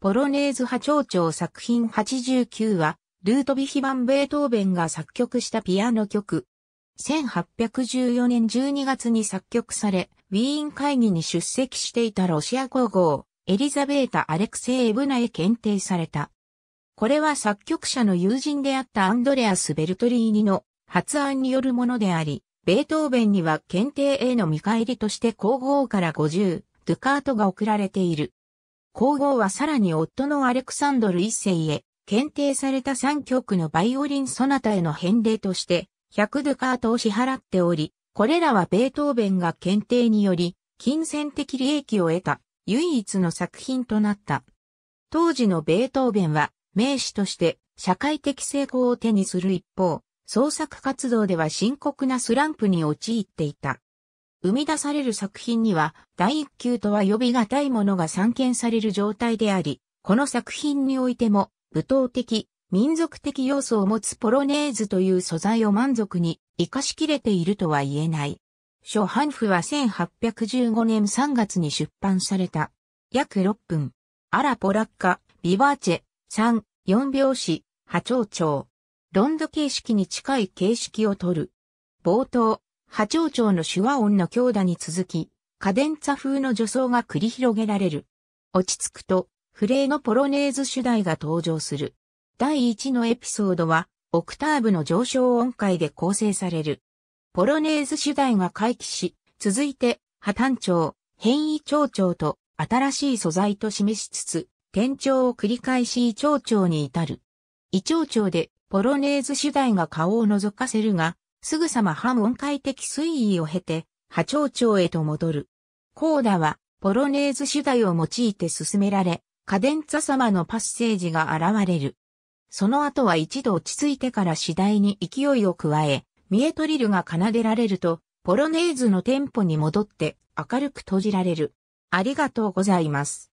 ポロネーズ波長長作品89は、ルートビヒバン・ベートーベンが作曲したピアノ曲。1814年12月に作曲され、ウィーン会議に出席していたロシア皇后、エリザベータ・アレクセイエブナへ検定された。これは作曲者の友人であったアンドレアス・ベルトリーニの発案によるものであり、ベートーベンには検定への見返りとして皇后から50、ドゥカートが贈られている。皇后はさらに夫のアレクサンドル一世へ、検定された3曲のバイオリンソナタへの返礼として、100ドゥカートを支払っており、これらはベートーベンが検定により、金銭的利益を得た唯一の作品となった。当時のベートーベンは名士として社会的成功を手にする一方、創作活動では深刻なスランプに陥っていた。生み出される作品には第一級とは呼び難いものが散見される状態であり、この作品においても舞踏的、民族的要素を持つポロネーズという素材を満足に活かしきれているとは言えない。初版譜は1815年3月に出版された。約6分。アラポラッカ、ビバーチェ、3、4拍子、波長長。ロンド形式に近い形式を取る。冒頭、波長長の手話音の強打に続き、カデンツァ風の助走が繰り広げられる。落ち着くと、フレーのポロネーズ主題が登場する。第1のエピソードは、オクターブの上昇音階で構成される。ポロネーズ主題が回帰し、続いて、破単調、変異長調と新しい素材と示しつつ、転調を繰り返し異長調に至る。異長調でポロネーズ主題が顔を覗かせるが、すぐさま半音階的推移を経て、波長長へと戻る。コーダは、ポロネーズ主題を用いて進められ、カデンツァ様のパッセージが現れる。その後は一度落ち着いてから次第に勢いを加え、ミエトリルが奏でられると、ポロネーズのテンポに戻って明るく閉じられる。ありがとうございます。